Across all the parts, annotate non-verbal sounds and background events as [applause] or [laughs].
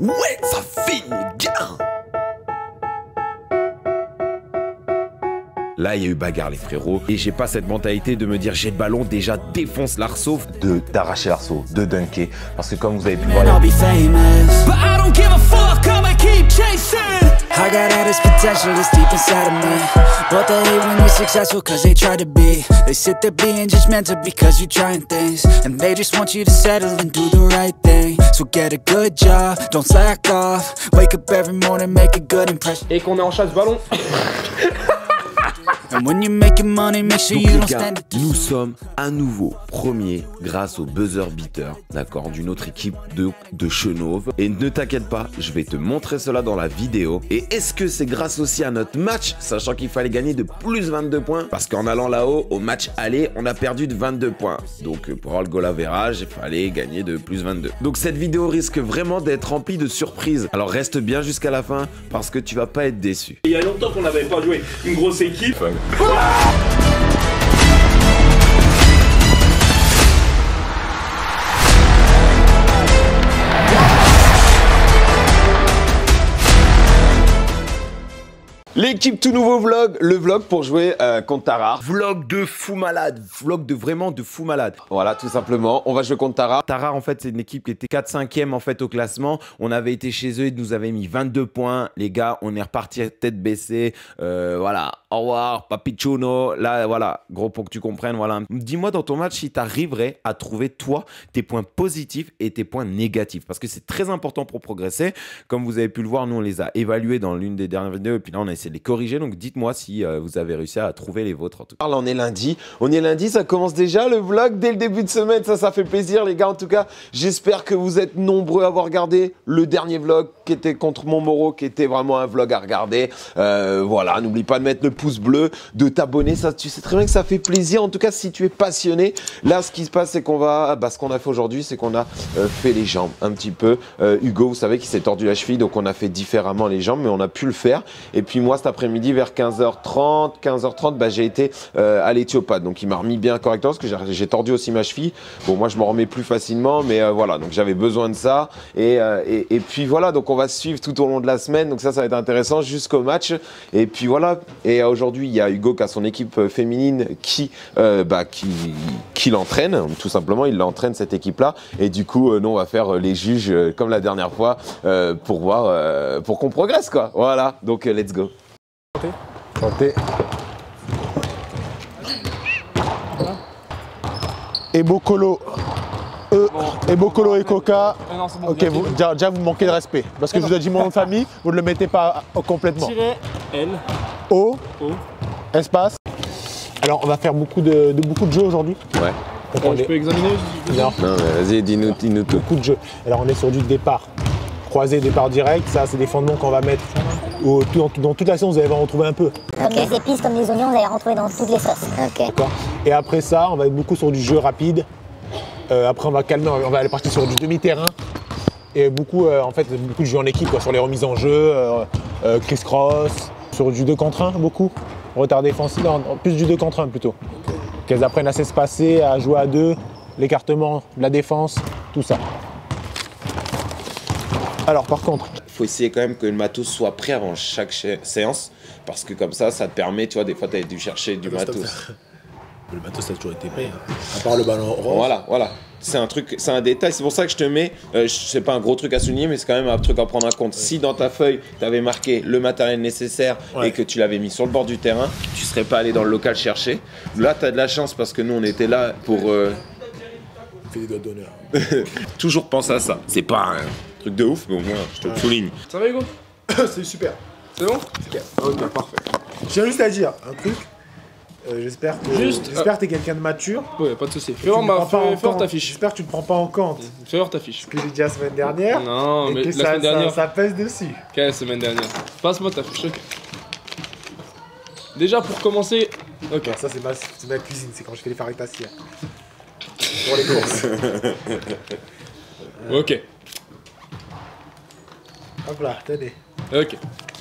Ouais, ça finit bien Là, il y a eu bagarre, les frérots. Et j'ai pas cette mentalité de me dire j'ai le ballon, déjà défonce l'arceau. De d'arracher l'arceau, de dunker. Parce que comme vous avez pu voir, and I'll be famous. But I don't give a fuck, I'ma keep chasing. I got all this potential that's deep inside of me. But they hate when you're successful cause they try to be. They sit there being judgmental because you're trying things. And they just want you to settle and do the right thing. So get a good job, don't slack off. Wake up every morning, make a good impression. Et qu'on est en chasse ballon. [laughs] Donc you les don't gars, stand it. nous sommes à nouveau premiers grâce au buzzer beater, d'accord, d'une autre équipe de, de Chenauve. Et ne t'inquiète pas, je vais te montrer cela dans la vidéo. Et est-ce que c'est grâce aussi à notre match, sachant qu'il fallait gagner de plus 22 points? Parce qu'en allant là-haut, au match aller, on a perdu de 22 points. Donc euh, pour avoir le goal average, il fallait gagner de plus 22. Donc cette vidéo risque vraiment d'être remplie de surprises. Alors reste bien jusqu'à la fin parce que tu vas pas être déçu. Il y a longtemps qu'on n'avait pas joué une grosse équipe. 冲啊！L'équipe tout nouveau vlog, le vlog pour jouer euh, contre Tara. Vlog de fou malade, vlog de vraiment de fou malade. Voilà, tout simplement, on va jouer contre Tara. Tara, en fait, c'est une équipe qui était 4-5e en fait au classement. On avait été chez eux, ils nous avaient mis 22 points. Les gars, on est reparti tête baissée. Euh, voilà, au revoir, papichuno. Là, voilà, gros pour que tu comprennes. Voilà. Dis-moi dans ton match si tu arriverais à trouver toi tes points positifs et tes points négatifs parce que c'est très important pour progresser. Comme vous avez pu le voir, nous on les a évalués dans l'une des dernières vidéos et puis là on a essayé de les corriger. Donc dites-moi si euh, vous avez réussi à trouver les vôtres. En tout cas. on est lundi. On est lundi, ça commence déjà le vlog dès le début de semaine. Ça, ça fait plaisir, les gars. En tout cas, j'espère que vous êtes nombreux à avoir regardé le dernier vlog qui était contre Montmoreau, qui était vraiment un vlog à regarder. Euh, voilà, n'oublie pas de mettre le pouce bleu, de t'abonner. Ça, tu sais très bien que ça fait plaisir. En tout cas, si tu es passionné, là, ce qui se passe, c'est qu'on va, bah, ce qu'on a fait aujourd'hui, c'est qu'on a euh, fait les jambes un petit peu. Euh, Hugo, vous savez qu'il s'est tordu la cheville, donc on a fait différemment les jambes, mais on a pu le faire. Et puis moi, cet après-midi, vers 15h30, 15h30, bah, j'ai été euh, à l'éthiopathe. Donc il m'a remis bien correctement parce que j'ai- tordu aussi ma cheville. Bon, moi, je m'en remets plus facilement, mais euh, voilà. Donc j'avais besoin de ça. Et, euh, et, puis voilà. Donc on va suivre tout au long de la semaine. Donc ça, ça va être intéressant jusqu'au match. Et puis voilà. Et aujourd'hui, il y a Hugo qui a son équipe féminine qui, bah, qui, qui l'entraîne. Tout simplement, il l'entraîne cette équipe-là. Et du coup, nous, on va faire les juges comme la dernière fois pour voir, pour qu'on progresse, quoi. Voilà. Donc let's go. Santé. Et Bocolo. E, et Bocolo et Coca. non, c'est bon, ok, vous, déjà, déjà, vous manquez de respect. Parce que je vous ai dit mon nom de famille, vous ne le mettez pas euh, complètement. L. O, O. espace. Alors, on va faire beaucoup de, de- beaucoup de jeux aujourd'hui. Ouais. Donc, on Je est- peux examiner Non, vas-y, dis-nous, dis-nous tout. beaucoup de jeux. Alors, on est sur du départ. Croisé, départ direct. Ça, c'est des fondements qu'on va mettre au- tout- dans, dans toute la séance. Vous allez en retrouver un peu. Comme les épices, comme les oignons, vous allez retrouver dans toutes les sauces. D'accord Et après ça, on va être beaucoup sur du jeu rapide. Euh, après, on va calmer, on va aller partir sur du demi-terrain. Et beaucoup, euh, en fait, beaucoup de jeux en équipe, quoi, sur les remises en jeu, euh, euh, criss-cross, sur du 2 contre 1, beaucoup. Retard défensif, plus du 2 contre 1 plutôt. Qu'elles apprennent à s'espacer, à jouer à deux, l'écartement, la défense, tout ça. Alors, par contre, faut essayer quand même que le matos soit prêt avant chaque sé- séance parce que comme ça ça te permet tu vois des fois tu as dû chercher du matos [laughs] Le matos, ça a toujours été prêt. hein. À part le ballon rond. voilà voilà c'est un truc c'est un détail c'est pour ça que je te mets euh, c'est pas un gros truc à souligner mais c'est quand même un truc à prendre en compte si dans ta feuille tu avais marqué le matériel nécessaire Ouais. et que tu l'avais mis sur le bord du terrain tu serais pas allé dans le local chercher là tu as de la chance parce que nous on était là pour euh, Fais doigts d'honneur. [laughs] toujours penser à ça c'est pas un truc de ouf mais au moins je te le souligne Ça va Hugo [coughs] c'est super. C'est bon Ok, parfait. J'ai juste à dire un truc. Euh, j'espère que Juste, j'espère que t'es quelqu'un de mature. Ouais, pas de soucis. Fais Tu voir ma- prends pas en fais- fais voir ta fiche. J'espère que tu ne prends pas en compte Fais voir ta fiche. ce que j'ai dit la semaine dernière. Non, et mais que la ça, semaine dernière. ça, ça pèse dessus. Quelle semaine dernière Passe-moi ta fiche, ok. Déjà pour commencer. Ok. Ça, c'est ma, c'est ma cuisine, c'est quand je fais les faritas Pour les courses. [laughs] Ok. Hop là, tenez. Ok.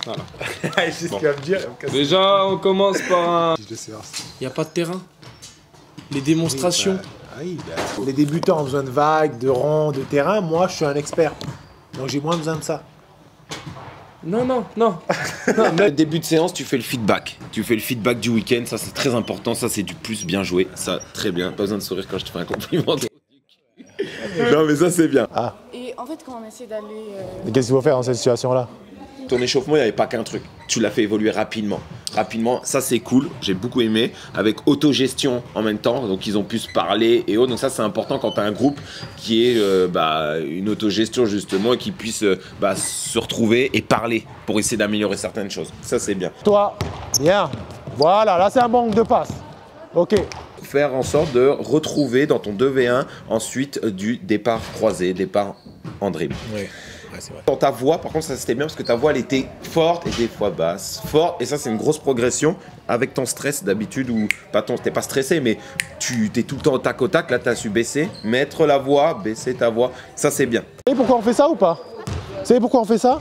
je sais ce qu'il va me dire. il Déjà, on commence par un. les fiches de séance. Y a pas de terrain Les démonstrations. Ah oui, bah, les débutants ont besoin de vagues, de ronds, de terrain. Moi, je suis un expert. Donc j'ai moins besoin de ça. Non, non, non. [laughs] Le début de séance, tu fais le feedback. Tu fais le feedback du week-end, ça c'est très important, ça c'est du plus bien joué, ça très bien. Pas besoin de sourire quand je te fais un compliment. non mais ça c'est bien. Et en fait, quand on essaie d'aller. euh, Mais qu'est-ce qu'il faut faire dans cette situation-là? Ton échauffement, il n'y avait pas qu'un truc. Tu l'as fait évoluer rapidement. Rapidement, ça c'est cool, j'ai beaucoup aimé. Avec autogestion en même temps, donc ils ont pu se parler et autres. Donc ça c'est important quand tu as un groupe qui est euh, bah, une autogestion justement et qui puisse euh, bah, se retrouver et parler pour essayer d'améliorer certaines choses. Ça c'est bien. Toi, bien. Voilà, là c'est un manque de passe. Ok. faire en sorte de retrouver dans ton 2v1 ensuite du départ croisé, départ en dribble. Ouais, ouais c'est vrai. Dans ta voix, par contre, ça c'était bien parce que ta voix elle était forte et des fois basse, forte, et ça c'est une grosse progression avec ton stress d'habitude où pas ton, t'es pas stressé, mais tu t'es tout le temps au tac au tac. Là, t'as su baisser, mettre la voix, baisser ta voix, ça c'est bien. Vous savez pourquoi on fait ça ou pas? Vous savez pourquoi on fait ça?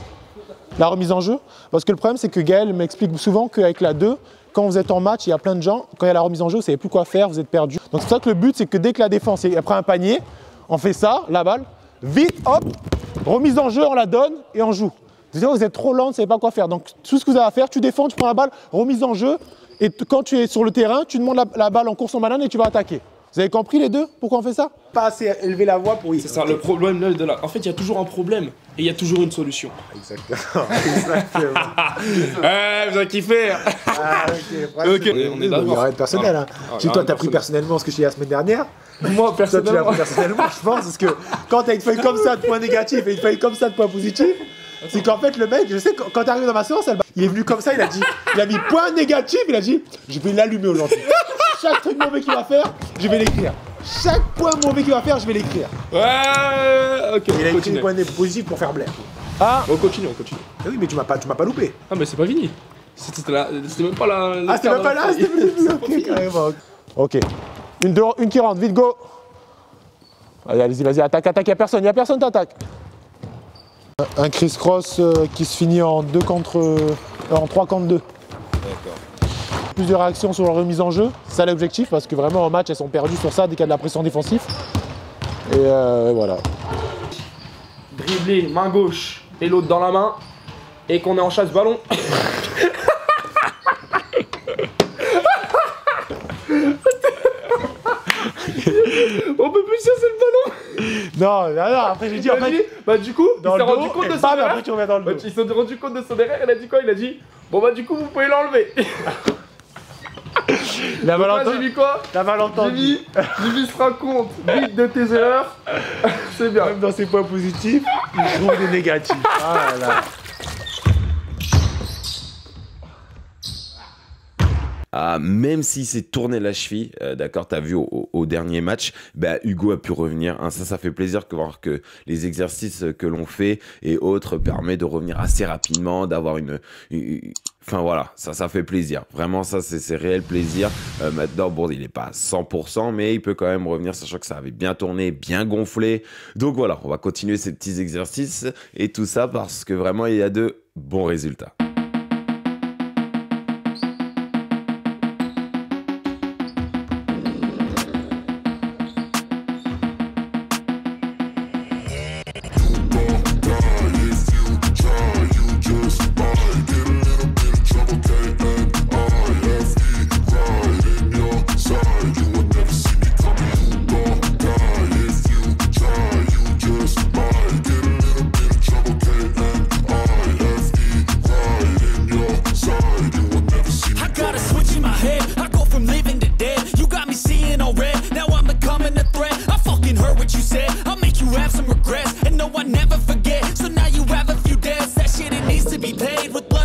La remise en jeu? Parce que le problème, c'est que Gaël m'explique souvent qu'avec la 2, quand vous êtes en match, il y a plein de gens, quand il y a la remise en jeu, vous savez plus quoi faire, vous êtes perdu. Donc c'est pour ça que le but, c'est que dès que la défense est après un panier, on fait ça, la balle, vite, hop, remise en jeu, on la donne et on joue. Vous savez, vous êtes trop lent, vous ne savez pas quoi faire. Donc tout ce que vous avez à faire, tu défends, tu prends la balle, remise en jeu, et quand tu es sur le terrain, tu demandes la, la balle en course en banane et tu vas attaquer. Vous avez compris les deux Pourquoi on fait ça? Pas assez élever la voix pour y C'est ça, le problème là, de là. En fait, il y a toujours un problème et il y a toujours une solution. Exactement. [laughs] Exactement. [laughs] Eh, vous avez kiffé Ah, ok, on est Il d'accord. personnel. Hein. Ah, ah, toi, t'as pris personnel. personnellement ce que j'ai dit la semaine dernière, [laughs] Moi, toi, tu l'as personnellement. personnellement, je pense, parce que quand t'as une feuille comme ça de points négatifs et une feuille comme ça de points positifs, c'est qu'en fait, le mec, je sais, quand quand t'es arrivé dans ma séance, elle- il est venu comme ça, il a dit, il a mis point négatif, il a dit, je vais l'allumer aujourd'hui. Chaque truc mauvais qu'il va faire, je vais l'écrire. Chaque point mauvais qu'il va faire, je vais l'écrire. Ouais, ok, Il a écrit des points positifs pour faire blaire. Ah, On continue, on continue. oui, mais tu m'as pas, tu m'as pas loupé. Ah, mais c'est pas fini. C'était la- c'était même pas la. Ah, c'était même pas là, c'était début, ok, carrément. Ok. Une, deux, une qui rentre, vite, go Allez, allez-y, vas-y, attaque, attaque, y'a personne, y'a personne, t'attaques. Un criss-cross euh, qui se finit en 2 contre. euh, en 3 contre 2. Plus de réactions sur la remise en jeu, c'est ça l'objectif, parce que vraiment en match, elles sont perdues sur ça dès qu'il y a de la pression défensive. Et euh, voilà. Dribbler, main gauche et l'autre dans la main. Et qu'on est en chasse ballon. Chasser le ballon Non, non, non, après j'ai dit en fait. Bah du coup, Dans il s'est rendu compte de son erreur. après tu reviens dans le Bah, dos. il s'est rendu compte de son erreur, il a dit quoi? Il a dit Bon bah du coup vous pouvez l'enlever. [laughs] La Là j'ai malentendu. mis quoi? La J'ai malentendu. mis, j'ai mis se rend compte vite de tes erreurs. [laughs] C'est bien. Même dans ses points positifs, il trouve des négatifs. Ah là là. Ah, même s'il s'est tourné la cheville, euh, d'accord, t'as vu au, dernier match, bah, Hugo a pu revenir. hein. ça, ça fait plaisir de voir que les exercices que l'on fait et autres permettent de revenir assez rapidement, d'avoir une, une- Enfin voilà, ça, ça fait plaisir. Vraiment, ça, c'est réel plaisir. Euh, maintenant, bon, il n'est pas à 100%, mais il peut quand même revenir, sachant que ça avait bien tourné, bien gonflé. Donc voilà, on va continuer ces petits exercices et tout ça parce que vraiment, il y a de bons résultats.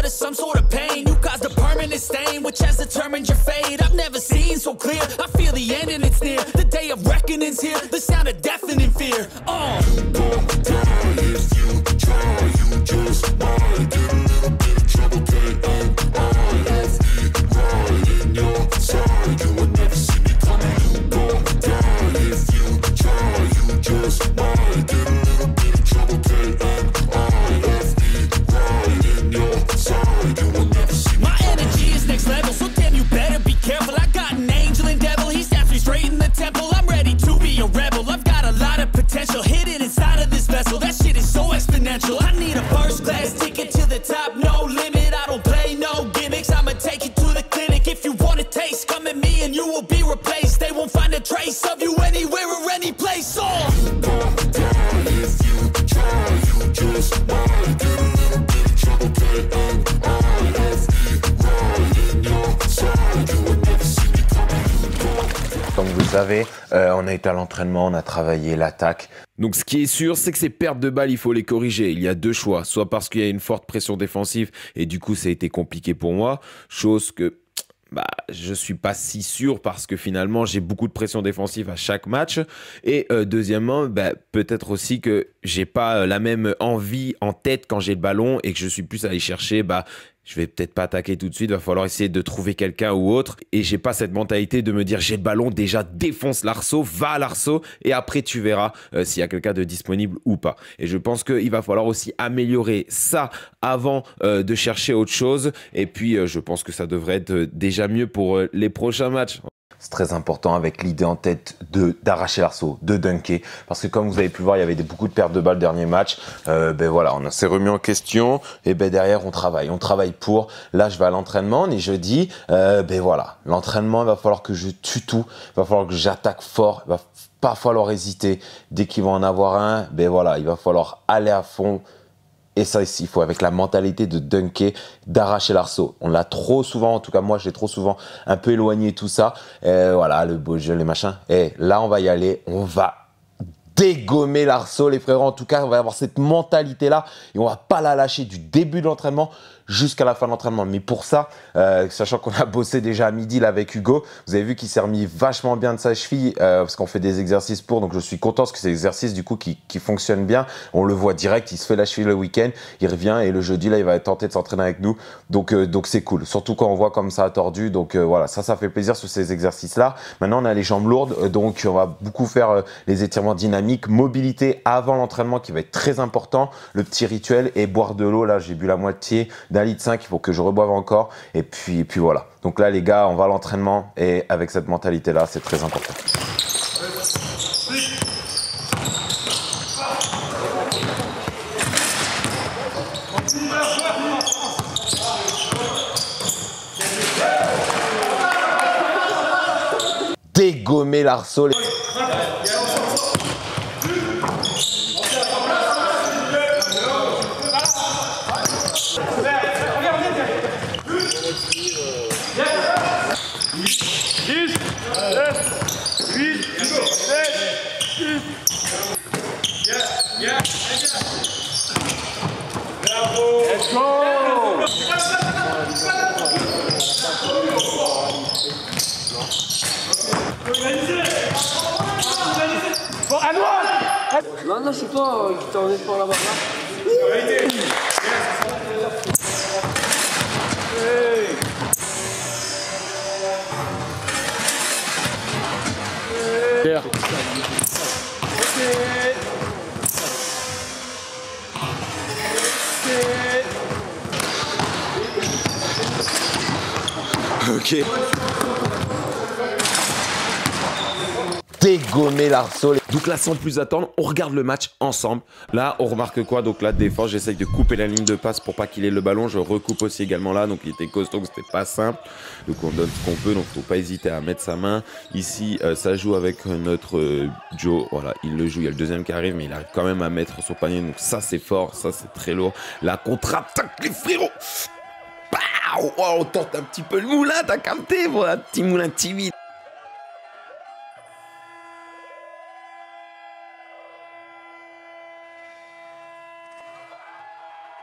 Or some sort of pain. You caused a permanent stain, which has determined your fate. I've never seen so clear. I feel the end and it's near. The day of reckoning's here. The sound of deafening fear. Uh. Savez, euh, on a été à l'entraînement, on a travaillé l'attaque. Donc ce qui est sûr, c'est que ces pertes de balles, il faut les corriger. Il y a deux choix. Soit parce qu'il y a une forte pression défensive et du coup ça a été compliqué pour moi. Chose que bah, je suis pas si sûr parce que finalement j'ai beaucoup de pression défensive à chaque match. Et euh, deuxièmement, bah, peut-être aussi que j'ai pas euh, la même envie en tête quand j'ai le ballon et que je suis plus allé chercher bah, je vais peut-être pas attaquer tout de suite, va falloir essayer de trouver quelqu'un ou autre. Et j'ai pas cette mentalité de me dire j'ai le ballon, déjà défonce l'arceau, va à l'arceau et après tu verras euh, s'il y a quelqu'un de disponible ou pas. Et je pense qu'il va falloir aussi améliorer ça avant euh, de chercher autre chose. Et puis euh, je pense que ça devrait être déjà mieux pour les prochains matchs. C'est très important avec l'idée en tête de d'arracher l'arceau, de dunker. Parce que comme vous avez pu voir, il y avait beaucoup de pertes de balles dernier match. Euh, ben voilà, on s'est remis en question. Et ben derrière, on travaille. On travaille pour. Là, je vais à l'entraînement. On est jeudi. Euh, ben voilà, l'entraînement, il va falloir que je tue tout. Il va falloir que j'attaque fort. Il va pas falloir hésiter. Dès qu'il va en avoir un, ben voilà, il va falloir aller à fond. Et ça, il faut avec la mentalité de dunker, d'arracher l'arceau. On l'a trop souvent, en tout cas moi, je l'ai trop souvent un peu éloigné tout ça. Voilà, le beau jeu, les machins. Et là, on va y aller. On va dégommer l'arceau, les frérots. En tout cas, on va avoir cette mentalité-là et on va pas la lâcher du début de l'entraînement jusqu'à la fin de l'entraînement. Mais pour ça, euh, sachant qu'on a [laughs] bossé déjà à midi là avec Hugo, vous avez vu qu'il s'est remis vachement bien de sa cheville euh, parce qu'on fait des exercices pour. Donc je suis content parce que des exercices du coup qui, qui fonctionnent bien. On le voit direct, il se fait la cheville le week-end, il revient et le jeudi là il va tenter de s'entraîner avec nous. Donc euh, donc c'est cool. Surtout quand on voit comme ça tordu. Donc euh, voilà, ça ça fait plaisir sur ces exercices là. Maintenant on a les jambes lourdes, euh, donc on va beaucoup faire euh, les étirements dynamiques, mobilité avant l'entraînement qui va être très important. Le petit rituel et boire de l'eau. Là j'ai bu la moitié d'un litre 5, il faut que je reboive encore. Et puis, et puis voilà. Donc là, les gars, on va à l'entraînement et avec cette mentalité-là, c'est très important. Dégommer l'arceau. les- Non, non, c'est toi qui t'en es pour la barre. Ok. Dégommer l'arceau. les- Donc là, sans plus attendre, on regarde le match ensemble. Là, on remarque quoi? Donc là, défense, j'essaye de couper la ligne de passe pour pas qu'il ait le ballon. Je recoupe aussi également là. Donc il était costaud, donc c'était pas simple. Donc on donne ce qu'on peut. Donc faut pas hésiter à mettre sa main. Ici, euh, ça joue avec notre euh, Joe. Voilà, il le joue. Il y a le deuxième qui arrive, mais il arrive quand même à mettre son panier. Donc ça, c'est fort. Ça, c'est très lourd. La contre-attaque, les frérots. Pow Oh, on tente un petit peu le moulin, t'as capté, voilà, petit moulin timide.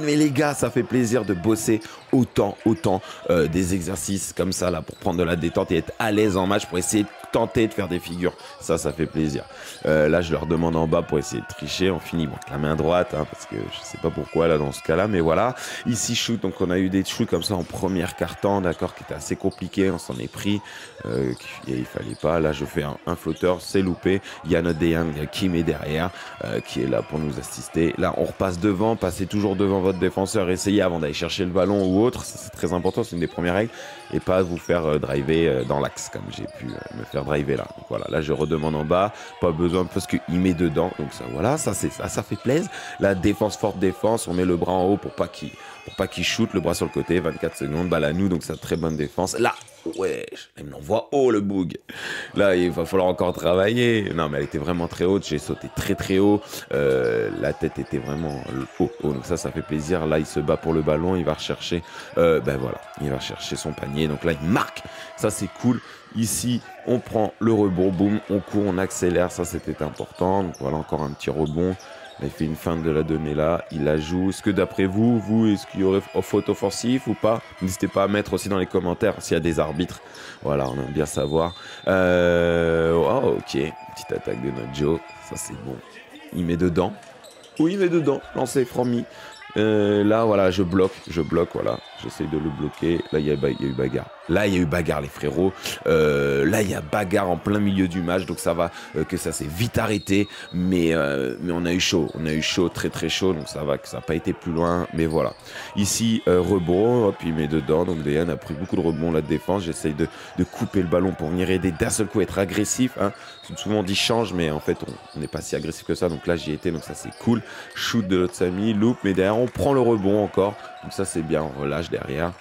Mais les gars, ça fait plaisir de bosser autant, autant euh, des exercices comme ça pour prendre de la détente et être à l'aise en match pour essayer tenter de faire des figures. Ça, ça fait plaisir. Euh, là, je leur demande en bas pour essayer de tricher. On finit bon, avec la main droite hein, parce que je sais pas pourquoi là dans ce cas-là, mais voilà. Ici, shoot. Donc, on a eu des shoots comme ça en première carton, d'accord, qui était assez compliqué. On s'en est pris. Euh, qu'il- il fallait pas. Là, je fais un, un flotteur, c'est loupé. Il y a notre Deyang, Kim est derrière, euh, qui est là pour nous assister. Là, on repasse devant, passez toujours devant votre défenseur, essayez avant d'aller chercher le ballon ou autre. C'est très important, c'est une des premières règles. Et pas vous faire euh, driver euh, dans l'axe, comme j'ai pu euh, me faire driver là. Donc voilà, là je redemande en bas, pas besoin parce qu'il met dedans. Donc ça, voilà, ça c'est ça, ça fait plaisir. La défense, forte défense, on met le bras en haut pour pas qu'il pour pas qu'il shoot, le bras sur le côté, 24 secondes, balle à nous, donc c'est très bonne défense. Là, ouais, il me l'envoie haut le boug. Là, il va falloir encore travailler. Non, mais elle était vraiment très haute, j'ai sauté très très haut. Euh, la tête était vraiment haut, haut, donc ça, ça fait plaisir. Là, il se bat pour le ballon, il va rechercher, euh, ben voilà, il va chercher son panier. Donc là, il marque, ça c'est cool. Ici, on prend le rebond, boum, on court, on accélère, ça c'était important. Donc voilà, encore un petit rebond. Il fait une fin de la donnée là, il la joue. Est-ce que d'après vous, vous, est-ce qu'il y aurait faute offensif ou pas? N'hésitez pas à mettre aussi dans les commentaires s'il y a des arbitres. Voilà, on aime bien savoir. Euh, oh, ok, petite attaque de notre Joe, ça c'est bon. Il met dedans. Oui, il met dedans. Lancé, Fromy. Euh, là, voilà, je bloque, je bloque, voilà. J'essaie de le bloquer. Là, il y, a, eu bagarre. Là, il y a eu bagarre, les frérots. Euh, là, il y a bagarre en plein milieu du match. Donc, ça va euh, que ça s'est vite arrêté. Mais, mais on a eu chaud. On a eu chaud, très très chaud. Donc, ça va que ça n'a pas été plus loin. Mais voilà. Ici, rebond. Hop, il met dedans. Donc, Dayan a pris beaucoup de rebond la défense. J'essaye de, de, couper le ballon pour venir aider d'un seul coup, être agressif. Hein. Souvent, on dit change, mais en fait, on n'est pas si agressif que ça. Donc là, j'y étais. Donc, ça, c'est cool. Shoot de l'autre Samy. Loop. Mais derrière, on prend le rebond encore. Donc, ça, c'est bien. On relâche derrière.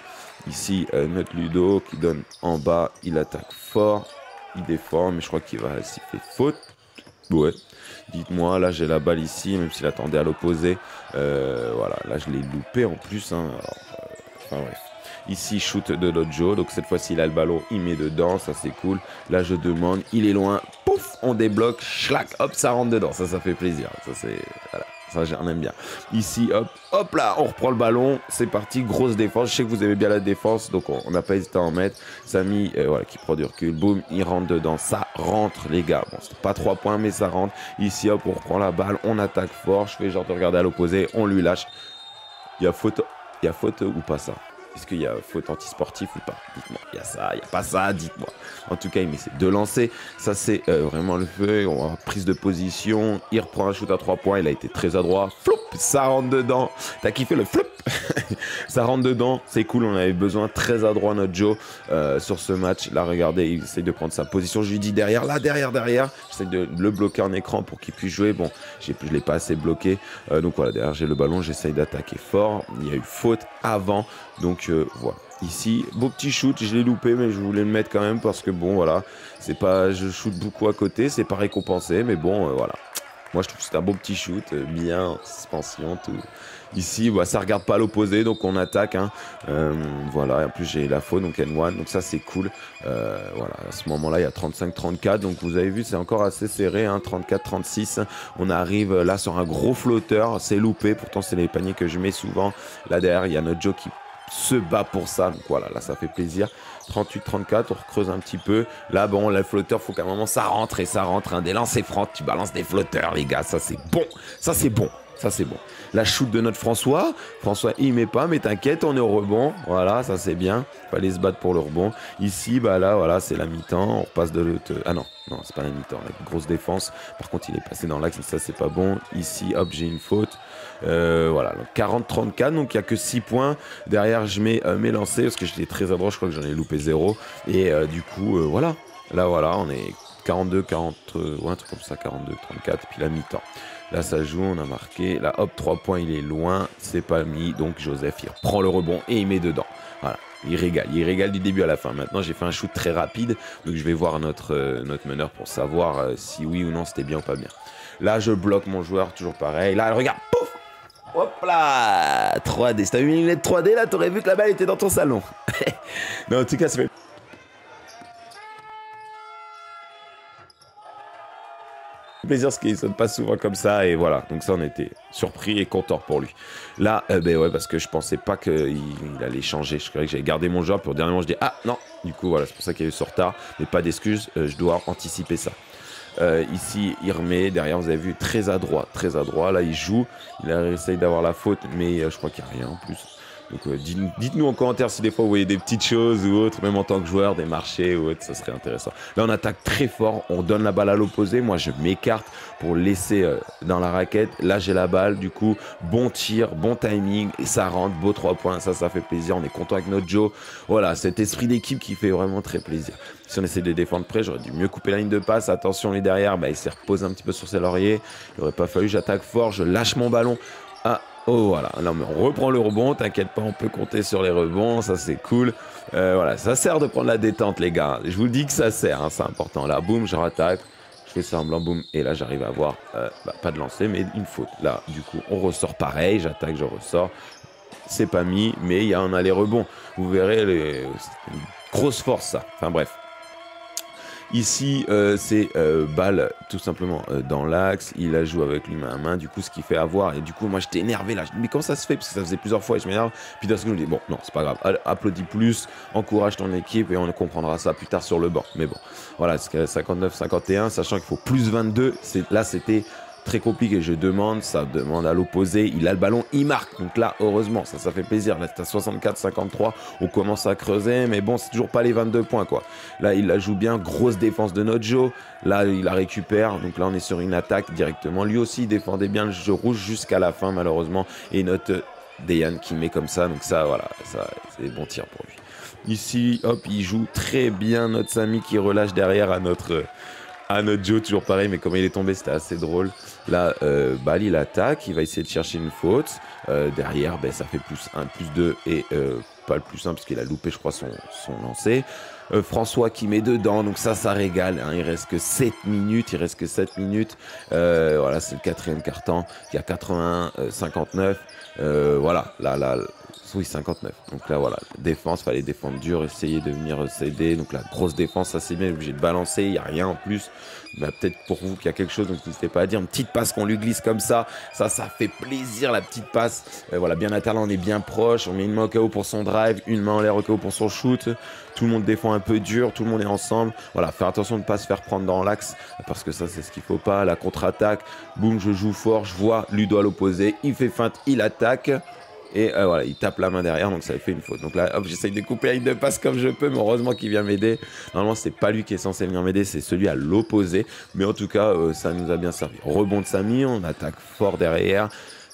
Ici, euh, notre Ludo qui donne en bas, il attaque fort, il défend, mais je crois qu'il va fait faute. Ouais. Dites-moi, là j'ai la balle ici, même s'il attendait à l'opposé. Euh, voilà, là je l'ai loupé en plus. Hein. Euh. Ici, shoot de Lojo. Donc cette fois-ci, il a le ballon, il met dedans, ça c'est cool. Là, je demande, il est loin. Pouf, on débloque, schlac, hop, ça rentre dedans. Ça, ça fait plaisir. Ça c'est. Ça, j'en aime bien. Ici, hop, hop là, on reprend le ballon. C'est parti, grosse défense. Je sais que vous aimez bien la défense, donc on n'a pas hésité à en mettre. Samy, euh, voilà, qui prend du recul. Boum, il rentre dedans. Ça rentre, les gars. Bon, c'est pas trois points, mais ça rentre. Ici, hop, on reprend la balle. On attaque fort. Je fais genre de regarder à l'opposé. On lui lâche. Il y a faute. Il y a faute ou pas ça? Est-ce qu'il y a faute anti-sportif ou pas Dites-moi. Il y a ça, il n'y a pas ça, dites-moi. En tout cas, il met ses deux. Ça, c'est euh, vraiment le feu. A prise de position. Il reprend un shoot à trois points. Il a été très adroit. Floup Ça rentre dedans. T'as kiffé le floup [laughs] Ça rentre dedans. C'est cool. On avait besoin. Très adroit, notre Joe, euh, sur ce match. Là, regardez, il essaye de prendre sa position. Je lui dis derrière, là, derrière, derrière. J'essaie de le bloquer en écran pour qu'il puisse jouer. Bon, je ne l'ai pas assez bloqué. Euh, donc voilà, derrière, j'ai le ballon. J'essaye d'attaquer fort. Il y a eu faute avant. Donc voilà. Ici, beau petit shoot, je l'ai loupé, mais je voulais le mettre quand même parce que bon, voilà, c'est pas, je shoot beaucoup à côté, c'est pas récompensé, mais bon, euh, voilà. Moi, je trouve que c'est un beau petit shoot, euh, bien, suspension, tout. Ici, bah, ça regarde pas l'opposé, donc on attaque. Hein. Euh, voilà, en plus j'ai la faune, donc N1, donc ça c'est cool. voilà, à ce moment-là, il y a 35-34, donc vous avez vu, c'est encore assez serré, hein, 34-36. On arrive là sur un gros flotteur, c'est loupé, pourtant c'est les paniers que je mets souvent. Là derrière, il y a notre Joe qui se bat pour ça. Donc voilà, là ça fait plaisir. 38-34, on recreuse un petit peu. Là, bon, le flotteur, faut qu'à un moment ça rentre et ça rentre. Un des lancers francs, tu balances des flotteurs, les gars. Ça c'est bon. Ça c'est bon. Ça c'est bon. La shoot de notre François. François, il met pas, mais t'inquiète, on est au rebond. Voilà, ça c'est bien. Fallait se battre pour le rebond. Ici, bah là, voilà, c'est la mi-temps. On repasse de l'autre. Ah non, non, c'est pas la mi-temps. grosse défense. Par contre, il est passé dans l'axe, ça c'est pas bon. Ici, hop, j'ai une faute. Euh, voilà, 40-34, donc il n'y a que 6 points. Derrière, je mets euh, mes lancers parce que j'étais très à droite, je crois que j'en ai loupé 0. Et euh, du coup, voilà. Là, voilà, on est 42, 40, ouais, un truc comme ça, 42, 34, et puis la mi-temps. Là, ça joue, on a marqué. Là, hop, 3 points, il est loin, c'est pas mis. Donc, Joseph, il prend le rebond et il met dedans. Voilà, il régale, il régale du début à la fin. Maintenant, j'ai fait un shoot très rapide, donc je vais voir notre, notre meneur pour savoir si oui ou non c'était bien ou pas bien. Là, je bloque mon joueur, toujours pareil. Là, regarde, pouf Hop là 3D. Si t'as eu une lunette 3D, là, t'aurais vu que la balle était dans ton salon. [laughs] non, en tout cas, ça fait... plaisir ce qui sonne pas souvent comme ça et voilà. Donc ça on était surpris et content pour lui. Là euh, ben ouais parce que je pensais pas qu'il allait changer. Je croyais que j'avais gardé mon joueur pour dernièrement je dis ah non. Du coup voilà c'est pour ça qu'il y a eu ce retard. Mais pas d'excuses euh, je dois anticiper ça euh, ici, il remet. Derrière, vous avez vu, très adroit. Très adroit. Là, il joue. Il essaye d'avoir la faute, mais euh, je crois qu'il n'y a rien en plus. Donc euh, dites- dites-nous en commentaire si des fois vous voyez des petites choses ou autres, même en tant que joueur, des marchés ou autre, ça serait intéressant. Là on attaque très fort, on donne la balle à l'opposé, moi je m'écarte pour laisser euh, dans la raquette. Là j'ai la balle, du coup bon tir, bon timing, et ça rentre, beau 3 points, ça ça fait plaisir, on est content avec notre Joe. Voilà, cet esprit d'équipe qui fait vraiment très plaisir. Si on essaie de défendre près, j'aurais dû mieux couper la ligne de passe. Attention, les derrière, bah, il s'est reposé un petit peu sur ses lauriers. Il aurait pas fallu, j'attaque fort, je lâche mon ballon. Ah, oh voilà, non mais on reprend le rebond, t'inquiète pas, on peut compter sur les rebonds, ça c'est cool. Euh, voilà, ça sert de prendre la détente les gars, je vous dis que ça sert, hein, c'est important. Là, boum, je rattaque, je fais semblant, boum, et là j'arrive à avoir, euh, bah, pas de lancer, mais une faute. Là, du coup, on ressort pareil, j'attaque, je ressors. C'est pas mis, mais il y a un aller-rebond. Vous verrez, les... c'est une grosse force ça. Enfin bref. Ici, euh, c'est euh, balle tout simplement euh, dans l'axe. Il la joue avec lui main à main. Du coup, ce qui fait avoir. Et du coup, moi, j'étais énervé là. Je dis, mais comment ça se fait? Parce que ça faisait plusieurs fois et je m'énerve. Puis d'un seul coup, je me dis, bon, non, c'est pas grave. Applaudis plus, encourage ton équipe et on comprendra ça plus tard sur le banc. Mais bon, voilà, c'est 59-51, sachant qu'il faut plus 22. C'est- Là, c'était très compliqué. Je demande, ça demande à l'opposé. Il a le ballon, il marque. Donc là, heureusement, ça, fait plaisir. Là, c'est à 64-53. On commence à creuser, mais bon, c'est toujours pas les 22 points, quoi. Là, il la joue bien. Grosse défense de notre Joe. Là, il la récupère. Donc là, on est sur une attaque directement. Lui aussi, il défendait bien le jeu rouge jusqu'à la fin, malheureusement. Et notre euh, Dejan qui met comme ça. Donc ça, voilà, ça, c'est bon tir pour lui. Ici, hop, il joue très bien notre Samy qui relâche derrière à notre, à notre Joe, toujours pareil, mais comme il est tombé, c'était assez drôle. Là, euh, Bali il attaque, il va essayer de chercher une faute. Euh, derrière, ben, ça fait plus 1, plus 2 et euh, pas le plus 1 parce qu'il a loupé, je crois, son, son lancer. Euh, François qui met dedans, donc ça, ça régale. hein. Il reste que 7 minutes, il reste que 7 minutes. Euh, voilà, c'est le quatrième quart-temps. Il y a 81, euh, 59. Euh, voilà, là, là, oui, 59. Donc là, voilà, défense, fallait défendre dur, essayer de venir céder. Donc la grosse défense, ça c'est bien, obligé de balancer, il n'y a rien en plus. Bah, Peut-être pour vous qu'il y a quelque chose, donc n'hésitez pas à dire. Une petite passe qu'on lui glisse comme ça, ça, ça fait plaisir, la petite passe. Euh, voilà, bien là, on est bien proche. On met une main au KO pour son drive, une main en l'air au KO pour son shoot. Tout le monde défend un peu dur, tout le monde est ensemble. Voilà, faire attention de ne pas se faire prendre dans l'axe, parce que ça, c'est ce qu'il faut pas. La contre-attaque, boum, je joue fort, je vois Ludo à l'opposé, il fait feinte, il attaque. Et euh, voilà, il tape la main derrière, donc ça fait une faute. Donc là, hop, j'essaye de couper la ligne de passe comme je peux, mais heureusement qu'il vient m'aider. Normalement, c'est pas lui qui est censé venir m'aider, c'est celui à l'opposé. Mais en tout cas, euh, ça nous a bien servi. Rebond de Samy, on attaque fort derrière.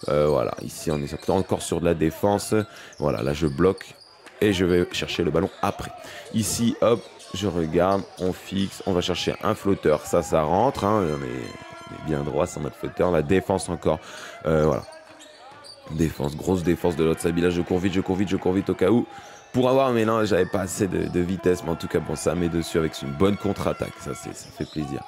Euh, voilà, ici, on est encore sur de la défense. Voilà, là, je bloque et je vais chercher le ballon après. Ici, hop, je regarde, on fixe, on va chercher un flotteur. Ça, ça rentre. hein, on, est, bien droit sur notre flotteur. La défense encore. Voilà. Défense, grosse défense de l'autre Sabi. Là, je cours vite, je cours vite, je cours vite au cas où. Pour avoir, mais non, j'avais pas assez de, vitesse. Mais en tout cas, bon, ça met dessus avec une bonne contre-attaque. Ça, ça fait plaisir.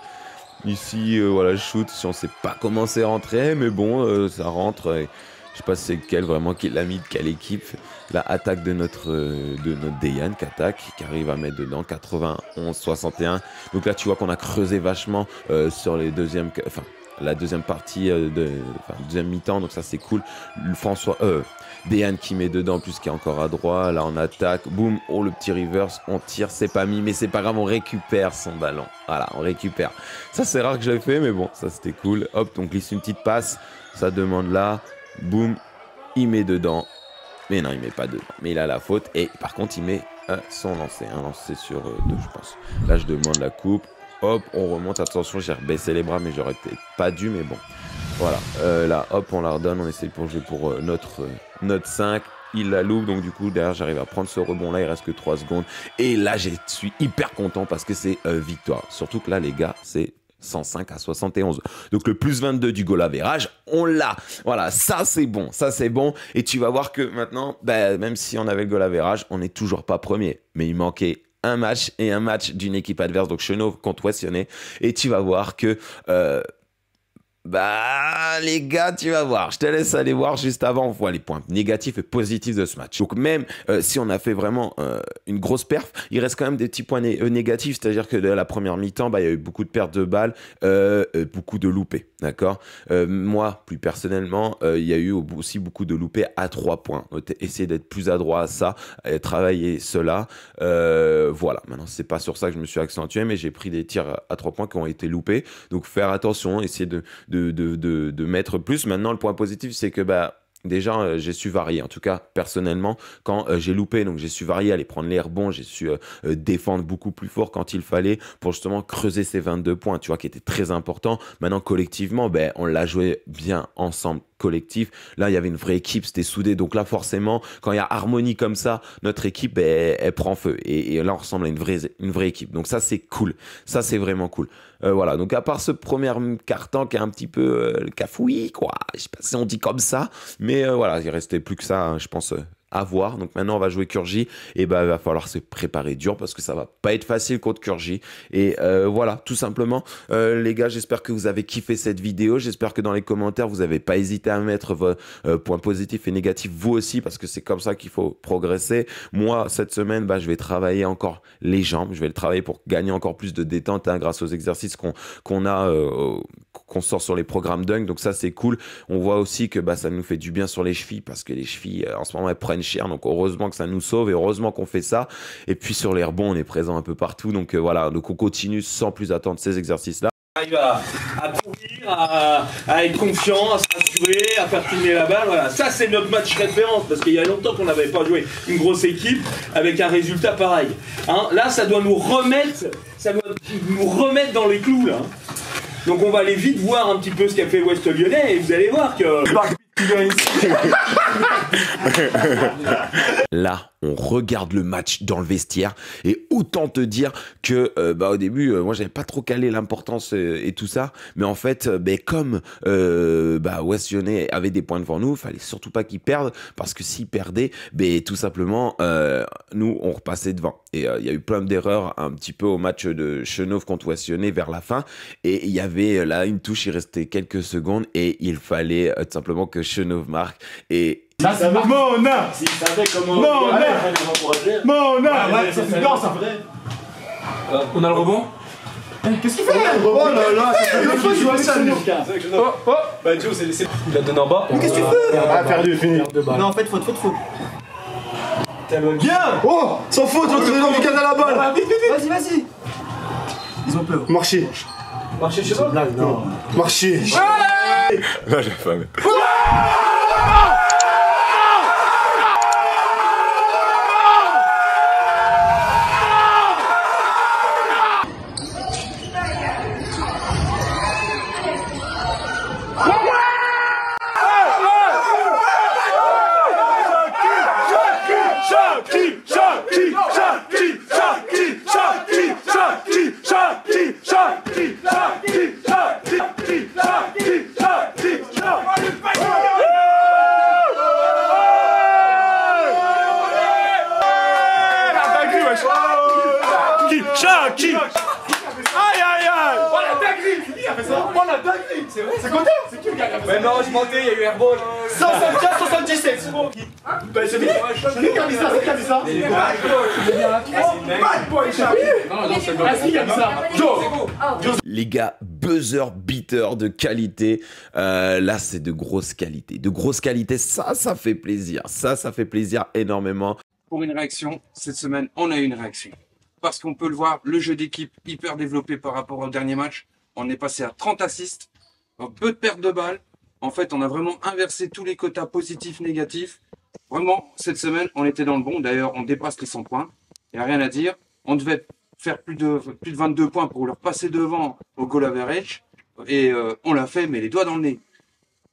Ici, euh, voilà, shoot. Si on sait pas comment c'est rentré, mais bon, euh, ça rentre. et je sais pas c'est quel vraiment qui l'a mis quelle équipe. La attaque de notre euh, de notre Dejan qui attaque, qui arrive à mettre dedans 91 61. Donc là tu vois qu'on a creusé vachement euh, sur les deuxièmes enfin la deuxième partie euh, de enfin deuxième mi-temps donc ça c'est cool. François euh Dejan qui met dedans plus qui est encore à droite, là on attaque, boum, oh le petit reverse, on tire, c'est pas mis mais c'est pas grave, on récupère son ballon. Voilà, on récupère. Ça c'est rare que j'avais fait mais bon, ça c'était cool. Hop, on glisse une petite passe, ça demande là, boum, il met dedans. Mais non, il met pas dedans. Mais il a la faute. Et par contre, il met euh, son lancer. Un lancer sur euh, deux, je pense. Là, je demande la coupe. Hop, on remonte. Attention, j'ai rebaissé les bras, mais j'aurais peut-être pas dû. Mais bon. Voilà. Euh, là, hop, on la redonne. On essaye pour jouer pour euh, notre, euh, notre 5. Il la loupe. Donc, du coup, derrière, j'arrive à prendre ce rebond-là. Il reste que 3 secondes. Et là, je suis hyper content parce que c'est victoire. Surtout que là, les gars, c'est 105 à 71. Donc le plus 22 du goal average, on l'a. Voilà, ça c'est bon, ça c'est bon. Et tu vas voir que maintenant, bah, même si on avait le goal average, on n'est toujours pas premier. Mais il manquait un match et un match d'une équipe adverse, donc Chenot contre Westonnet. Et tu vas voir que... euh, bah, les gars, tu vas voir. Je te laisse aller voir juste avant. On voit les points négatifs et positifs de ce match. Donc, même euh, si on a fait vraiment euh, une grosse perf, il reste quand même des petits points euh, négatifs. C'est-à-dire que la première mi-temps, bah, il y a eu beaucoup de pertes de balles, beaucoup de loupés. D'accord? Moi, plus personnellement, il y a eu aussi beaucoup de loupés à trois points. Donc, Essayer d'être plus adroit à ça, et travailler cela. Voilà. Maintenant, c'est pas sur ça que je me suis accentué, mais j'ai pris des tirs à trois points qui ont été loupés. Donc, faire attention, essayer de de, de, de, mettre plus. Maintenant, le point positif, c'est que bah, déjà, euh, j'ai su varier. En tout cas, personnellement, quand euh, j'ai loupé, donc j'ai su varier, aller prendre l'air bon, j'ai su euh, défendre beaucoup plus fort quand il fallait pour justement creuser ces 22 points, tu vois, qui étaient très importants. Maintenant, collectivement, ben, on l'a joué bien ensemble collectif. Là, il y avait une vraie équipe, c'était soudé. Donc là, forcément, quand il y a harmonie comme ça, notre équipe, elle prend feu. Et, là, on ressemble à une vraie, une vraie équipe. Donc ça, c'est cool. Ça, c'est vraiment cool. Euh, voilà. Donc à part ce premier carton qui est un petit peu euh, le cafouille, quoi. Je sais pas si on dit comme ça. Mais euh, voilà, il restait plus que ça, hein, je pense. À voir. Donc maintenant, on va jouer Kurji. Et ben, il va falloir se préparer dur parce que ça va pas être facile contre Kurji. Et euh, voilà, tout simplement. Euh, les gars, j'espère que vous avez kiffé cette vidéo. J'espère que dans les commentaires, vous n'avez pas hésité à mettre vos euh, points positifs et négatifs, vous aussi, parce que c'est comme ça qu'il faut progresser. Moi, cette semaine, bah, je vais travailler encore les jambes. Je vais le travailler pour gagner encore plus de détente hein, grâce aux exercices qu'on a, qu'on sort sur les programmes dunk. Donc ça, c'est cool. On voit aussi que bah, ça nous fait du bien sur les chevilles parce que les chevilles, en ce moment, elles prennent cher. Donc heureusement que ça nous sauve et heureusement qu'on fait ça. Et puis sur les rebonds, on est présent un peu partout. Donc euh, voilà, donc on continue sans plus attendre ces exercices-là. arrive à, à courir, à, à être confiant, à se rassurer, à faire tourner la balle. Voilà, ça c'est notre match référence parce qu'il y a longtemps qu'on n'avait pas joué une grosse équipe avec un résultat pareil. Hein, là, ça doit nous remettre, ça doit nous remettre dans les clous là. hein. Donc on va aller vite voir un petit peu ce qu'a fait West Lyonnais et vous allez voir que. [laughs] Là, on regarde le match dans le vestiaire et autant te dire que euh, bah, au début, euh, moi j'avais pas trop calé l'importance euh, et tout ça, mais en fait, ben, comme bah, avait des points devant nous, fallait surtout pas qu'ils perdent parce que s'ils perdaient, tout simplement, nous on repassait devant. Et il y a eu plein d'erreurs un petit peu au match de Chenauve contre West vers la fin. Et il y avait là une touche, il restait quelques secondes et il fallait tout simplement que Chenauve marque. Et Ça, c'est Mona comment. Mona Mona ouais, bien, ça. On a le rebond Qu'est-ce qu'il fait Oh là là, fois qu'il fait ça, lui. Oh, oh Bah, Joe, c'est laissé. Il a donné en bas. Qu'est-ce que tu fais Ah, perdu, fini. Non, en fait, faute, faute, faute. Bien Oh Sans faute, l'autre dans du à la balle Vas-y, vas-y Ils ont peur. Marcher. Marchez chez toi Non. Marcher. Là, [laughs] j'ai faim. Qui a dit ça Joe Les gars, buzzer beater de qualité. Euh, là, c'est de grosse qualité. De grosse qualité, ça, ça fait plaisir. Ça, ça fait plaisir énormément. pour une réaction. Cette semaine, on a eu une réaction. Parce qu'on peut le voir, le jeu d'équipe hyper développé par rapport au dernier match. On est passé à 30 assists, peu de pertes de balles. En fait, on a vraiment inversé tous les quotas positifs, négatifs. Vraiment, cette semaine, on était dans le bon. D'ailleurs, on dépasse les 100 points. Il n'y a rien à dire. On devait faire plus de, plus de 22 points pour leur passer devant au goal average. Et euh, on l'a fait, mais les doigts dans le nez.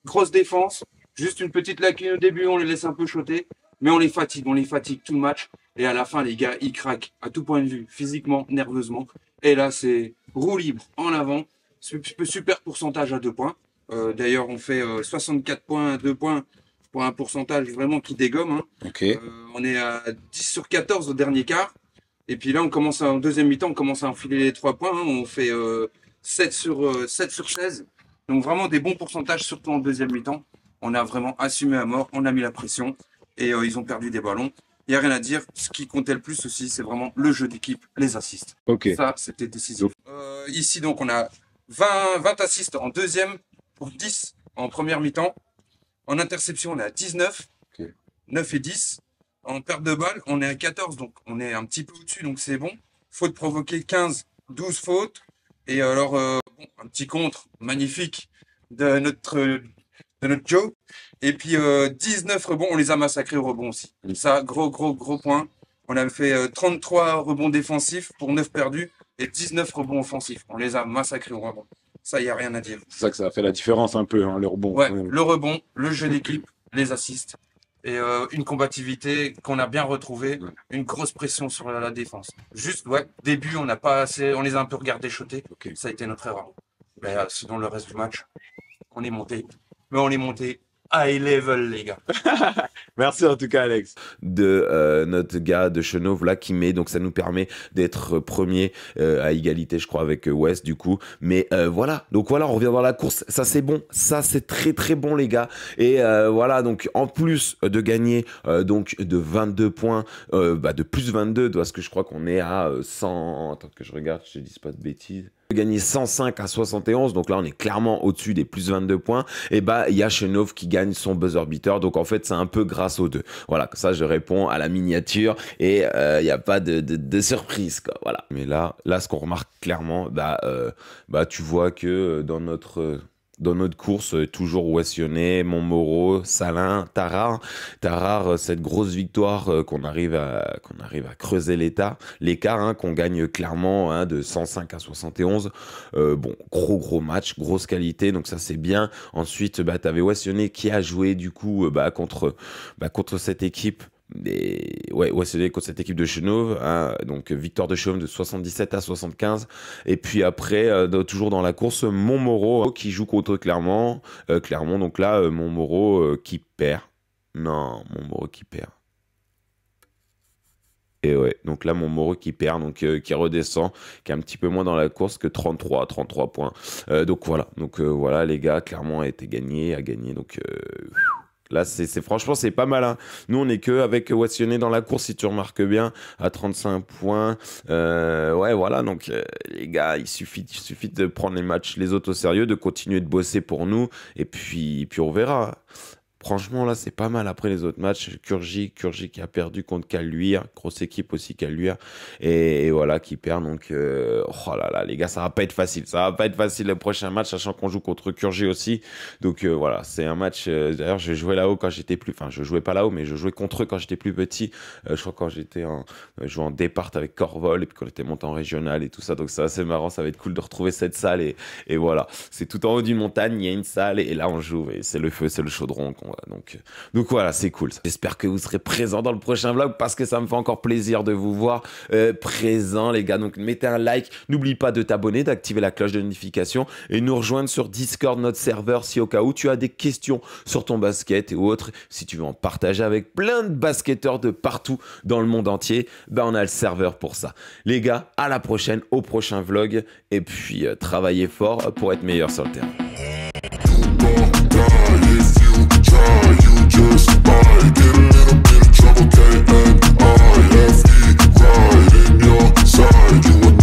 Grosse défense. Juste une petite lacune au début, on les laisse un peu shotter. Mais on les fatigue, on les fatigue tout le match. Et à la fin, les gars, ils craquent à tout point de vue, physiquement, nerveusement. Et là, c'est roue libre en avant. Su- Super pourcentage à deux points. Euh, D'ailleurs, on fait euh, 64 points à deux points pour un pourcentage vraiment qui dégomme. hein. Euh, on est à 10 sur 14 au dernier quart. Et puis là, on commence à- en deuxième mi-temps, on commence à enfiler les trois points. hein. On fait euh, 7, sur, euh, 7 sur 16. Donc vraiment des bons pourcentages, surtout en deuxième mi-temps. On a vraiment assumé à mort, on a mis la pression et euh, ils ont perdu des ballons. Il n'y a rien à dire. Ce qui comptait le plus aussi, c'est vraiment le jeu d'équipe, les assists. Ça, c'était décisif. Euh, ici, donc, on a 20, 20 assists en deuxième pour 10 en première mi-temps. En interception, on est à 19. 9 et 10. En perte de balle, on est à 14, donc on est un petit peu au-dessus, donc c'est bon. Faute provoquée, 15, 12 fautes. Et alors, euh, bon, un petit contre magnifique de notre euh, de notre Joe. Et puis euh, 19 rebonds, on les a massacrés au rebond aussi. Ça, gros, gros, gros point. On a fait euh, 33 rebonds défensifs pour 9 perdus et 19 rebonds offensifs. On les a massacrés au rebond. Ça, il n'y a rien à dire. C'est ça que ça a fait la différence un peu, hein, le rebond. Ouais, le rebond, le jeu [laughs] d'équipe, les assists et euh, une combativité qu'on a bien retrouvée, une grosse pression sur la, la défense. Juste, ouais, début, on n'a pas assez, on les a un peu regardés shotter. Ça a été notre erreur. Mais euh, sinon, le reste du match, on est monté. Mais on est monté high level, les gars. [laughs] Merci en tout cas, Alex. de euh, notre gars de Chenauve là qui met donc ça nous permet d'être premier euh, à égalité je crois avec euh, West du coup. Mais euh, voilà. Donc voilà on revient dans la course. Ça c'est bon. Ça c'est très très bon les gars. Et euh, voilà donc en plus de gagner euh, donc de 22 points euh, bah, de plus 22 parce que je crois qu'on est à euh, 100 attends que je regarde je te dis pas de bêtises de gagner 105 à 71, donc là on est clairement au-dessus des plus 22 points, et bah il y a Chenov qui gagne son buzzer beater, donc en fait c'est un peu grâce aux deux. Voilà, ça je réponds à la miniature et il n'y a pas de, de, de, surprise quoi. Voilà. Mais là, là ce qu'on remarque clairement, bah, euh, bah tu vois que dans notre dans notre course, euh, toujours Wessionnet, Montmoreau, Salin, Tarare. Tarare, euh, cette grosse victoire euh, qu'on arrive à creuser l'état, l'écart, hein, qu'on gagne clairement hein, de 105 à 71. Euh, bon, gros gros match, grosse qualité, donc ça c'est bien. Ensuite, bah t'avais Wessionnet qui a joué du coup bah, contre bah, contre cette équipe des ouais ouais contre cette équipe de Chenauve hein, donc victoire de Chenauve de 77 à 75 et puis après euh, toujours dans la course Montmoreau qui joue contre Clermont. Euh, Clermont donc là euh, euh, qui perd. Non Montmoreau qui perd. Et ouais, donc là, Montmoreau qui perd, donc euh, qui redescend, qui est un petit peu moins dans la course que 33, 33 points. Euh, donc voilà, donc euh, voilà, les gars, clairement a été gagné, a gagné, donc euh, Là, c'est franchement, c'est pas mal. hein. Nous, on est que avec dans la course, si tu remarques bien, à 35 points. Euh, ouais, voilà. Donc, euh, les gars, il suffit, il suffit de prendre les matchs, les autres au sérieux, de continuer de bosser pour nous, et puis, puis on verra. Franchement, là, c'est pas mal après les autres matchs. Kurji, Kurji qui a perdu contre Caluire. Grosse équipe aussi, Caluire. Et, voilà, qui perd. Donc, euh, oh là là, les gars, ça va pas être facile. Ça va pas être facile le prochain match, sachant qu'on joue contre Kurji aussi. Donc, euh, voilà, c'est un match. euh, D'ailleurs, je jouais là-haut quand j'étais plus. Enfin, je jouais pas là-haut, mais je jouais contre eux quand j'étais plus petit. Euh, je crois quand j'étais en. jouais en départ avec Corvol. Et puis quand j'étais monté en régional et tout ça. Donc, c'est assez marrant. Ça va être cool de retrouver cette salle. Et, voilà. C'est tout en haut d'une montagne. Il y a une salle. Et là, on joue. Et c'est le feu, c'est le chaudron. qu'on- Donc, euh, donc voilà, c'est cool. J'espère que vous serez présents dans le prochain vlog parce que ça me fait encore plaisir de vous voir euh, présents, les gars. Donc mettez un like. N'oublie pas de t'abonner, d'activer la cloche de notification et nous rejoindre sur Discord, notre serveur, si au cas où tu as des questions sur ton basket et autres. Si tu veux en partager avec plein de basketteurs de partout dans le monde entier, ben on a le serveur pour ça. Les gars, à la prochaine, au prochain vlog. Et puis, euh, travaillez fort pour être meilleur sur le terrain. you